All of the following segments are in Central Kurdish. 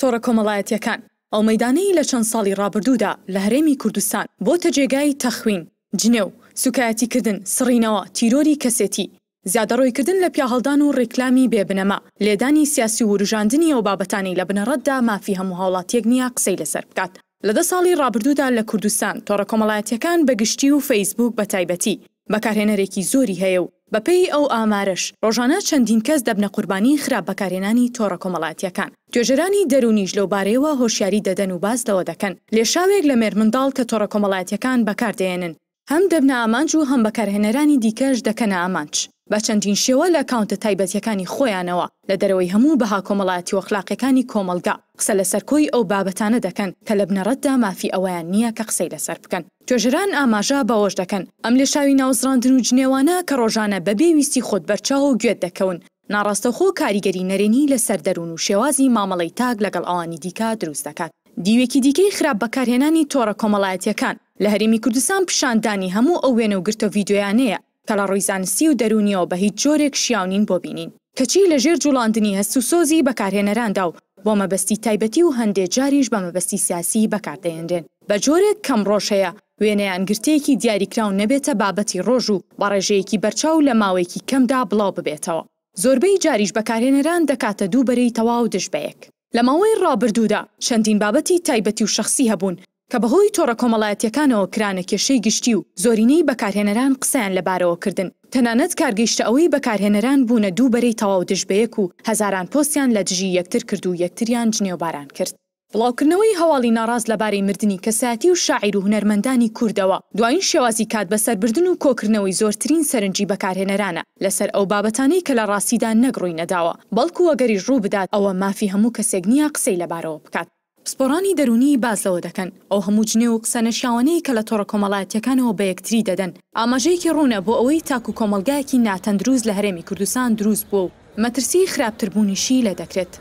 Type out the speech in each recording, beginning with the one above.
تۆڕە کۆمەڵایەتییەکان، ئەو مەیدانەی لە چەند ساڵی ڕابردوودا لە هەرێمی کوردستان بۆتە جێگای تەخوین، جنێو، سوکایەتیکردن، سڕینەوە، تیرۆری کەسێتی، زیادەڕۆیکردن لە پیاهەڵدان و ڕیکلامی بێ بنەما، لێدانی سیاسی و وروژاندنی ئەو بابەتانەی لە بنەڕەتدا مافی هەموو هاوڵاتییەک نییە قسەی لەسەر بکات. لە دە ساڵی ڕابردوودا لە کوردستان تۆڕە کۆمەڵایەتییەکان بە گشتی و فەیسبووک بە تایبەتی بەکارهێنەرێکی زۆری هەیە و بەپێی ئەو ئامارەش ڕۆژانە چەندین کەس دەبنە قوربانیی خراپ بەکارهێنانی تۆڕە کۆمەڵایەتییەکان. توێژەرانی دەروونیش لەو بارەیەوە هۆشیاری دەدەن و باس لەوە دەکەن لێشاوێک لە مێرمنداڵ کە تۆڕە کۆمەڵایەتییەکان بەکار دەێنن، هەم دەبنە ئامانج و هەم بەکارهێنەرانی دیکەش دەکەنە ئامانج بە چەندین شێوە لە ئەکاونتە تایبەتیەکانی خۆیانەوە لە دەرەوەی هەموو بەها کۆمەڵایەتیوەخلاقیەکانی کۆمەڵگا قسە لەسەر کۆی ئەو بابەتانە دەکەن کە لە بنەڕەتدا مافی ئەوەیان نیە کە قسەی لەسەر بکەن. توێژەران ئاماژە بەوەش دەکەن ئەم لێشاوی ناوزڕاندن و جنێوانە کە ڕۆژانە بەبێ ویستی خۆت بەرچاو و گوێت دەکەون ناڕاستەوخۆ کاریگەری نەرێنی لەسەر دەروون و شێوازی مامەڵەی تاک لەگەڵ ئەوانی دیکە دروست دەکات. دیوێکی دیکەی خراپ بەکارهێنانی تۆڕە کۆمەڵایەتیەکان، لە هەرێمی کوردستان پیشاندانی هەموو ئەو وێنە و گرتە ڤیدیۆیانەیە کە لە ڕووی زانستی و دەروونییەوە بە هیچ جۆرێک شیاو نین بۆ بینین، کەچی لە ژێر جووڵاندنی هەست و سۆزی بەکارهێنەراندا و بۆ مەبەستی تایبەتی و هەندێ جاریش بە مەبەستی سیاسی بەکار دەهێنرێن. بە جۆرێک کەم ڕۆژ هەیە وێنە یان گرتەیەکی دیاریکراو نەبێتە بابەتی ڕۆژ و بە ڕێژەیەکی بەرچاو لە ماوەیەکی کەمدا بڵاو ببێتەوە. زۆربەی جاریش بەکارهێنەران دەکاتە دوو بەرەی تەواو دژ بە یەک. لە ماوەی ڕابردوودا چەندین بابەتی تایبەتی و شەخسی هەبوون کە بەهۆی تۆڕە کۆمەڵایەتییەکانەوە کرانە کێشەی گشتی و زۆرینەی بەکارهێنەران قسەیان لەبارەوە کردن، تەنانەت کار گەیشتە ئەوەی بەکارهێنەران بوونە دوو بەرەی تەواو دژ بەیەک و هەزاران پۆستیان لە دژی یەکتر کرد و یەکتریان جنێوباران کرد. بڵاوکردنەوەی هەواڵی ناڕاست لەبارەی مردنی کەسایەتی و شاعیر و هونەرمەندانی کوردەوە، دوایین شێوازی کات بەسەربردن و کۆکردنەوەی زۆرترین سەرنجی بەکارهێنەرانە. لەسەر ئەو بابەتانەی کە لە ڕاستیدا نەک ڕووی نەداوە، بەڵکو ئەگەریش ڕوو بدات، ئەوە مافی هەموو کەسێک نییە قسەی لەبارەوە بکات. پسپۆڕانی دەروونی باس لەوە دەکەن، ئەو هەموو جنێو و قسە نەشیاوانەی کە لە تۆڕە کۆمەڵایەتییەکانەوە بە یەکتری دەدەن، ئاماژەیەکی ڕوونە بۆ ئەوەی تاکو کۆمەڵگایەکی ناتەندروست لە هەرێمی کوردستان دروست بووە و مەترسیی خراپتربوونیشی لێ دەکرێت.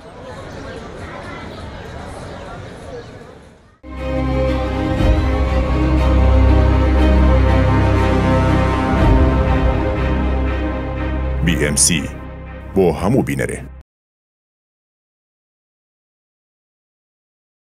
BMC بۆ هەموو بینەرێ.